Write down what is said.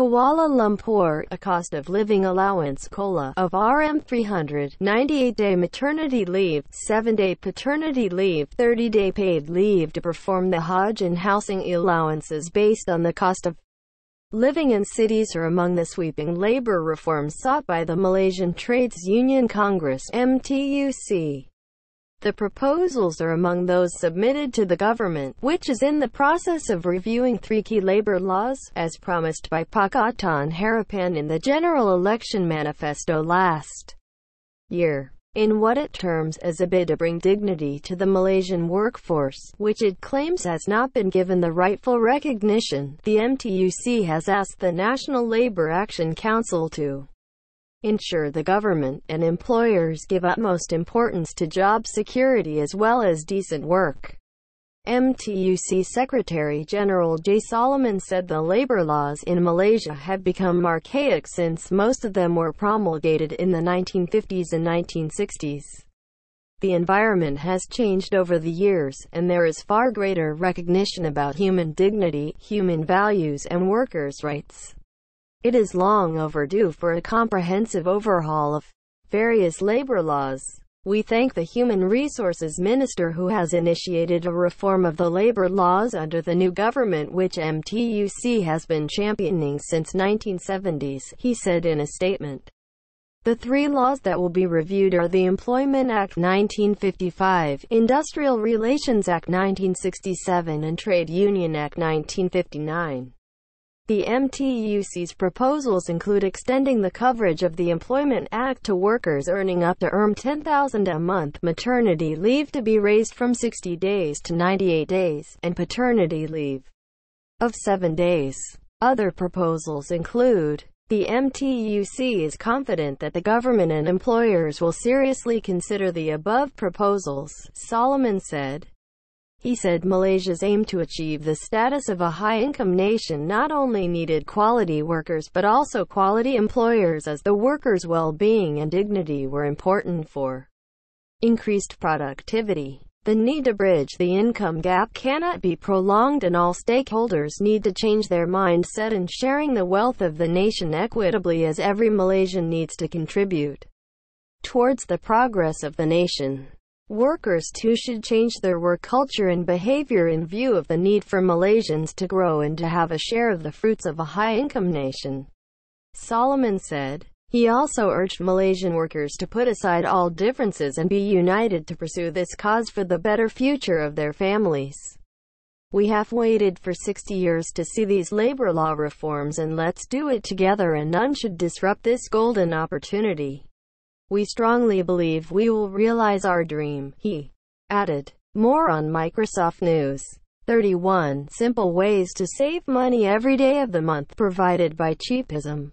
Kuala Lumpur, a cost of living allowance COLA, of RM 300, 98-day maternity leave, 7-day paternity leave, 30-day paid leave to perform the Hajj and housing allowances based on the cost of living in cities are among the sweeping labor reforms sought by the Malaysian Trades Union Congress MTUC. The proposals are among those submitted to the government, which is in the process of reviewing three key labor laws, as promised by Pakatan Harapan in the general election manifesto last year. In what it terms as a bid to bring dignity to the Malaysian workforce, which it claims has not been given the rightful recognition, the MTUC has asked the National Labour Action Council to ensure the government and employers give utmost importance to job security as well as decent work. MTUC Secretary General J. Solomon said the labor laws in Malaysia have become archaic since most of them were promulgated in the 1950s and 1960s. The environment has changed over the years, and there is far greater recognition about human dignity, human values and workers' rights. It is long overdue for a comprehensive overhaul of various labor laws. We thank the Human Resources Minister who has initiated a reform of the labor laws under the new government which MTUC has been championing since 1970s, he said in a statement. The three laws that will be reviewed are the Employment Act 1955, Industrial Relations Act 1967 and Trade Union Act 1959. The MTUC's proposals include extending the coverage of the Employment Act to workers earning up to earn 10,000 a month, maternity leave to be raised from 60 days to 98 days, and paternity leave of 7 days. Other proposals include the MTUC is confident that the government and employers will seriously consider the above proposals, Solomon said. He said Malaysia's aim to achieve the status of a high-income nation not only needed quality workers but also quality employers as the workers' well-being and dignity were important for increased productivity. The need to bridge the income gap cannot be prolonged and all stakeholders need to change their mindset in sharing the wealth of the nation equitably as every Malaysian needs to contribute towards the progress of the nation. Workers too should change their work culture and behavior in view of the need for Malaysians to grow and to have a share of the fruits of a high-income nation. Solomon said. He also urged Malaysian workers to put aside all differences and be united to pursue this cause for the better future of their families. We have waited for 60 years to see these labor law reforms and let's do it together and none should disrupt this golden opportunity. We strongly believe we will realize our dream, he added. More on Microsoft News. 31 Simple Ways to Save Money Every Day of the Month provided by Cheapism.